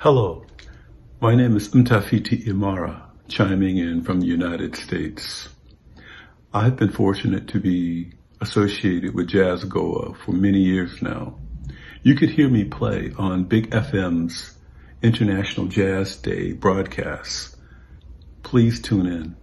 Hello, my name is Mtafiti Imara, chiming in from the United States. I've been fortunate to be associated with Jazz Goa for many years now. You could hear me play on Big FM's International Jazz Day broadcasts. Please tune in.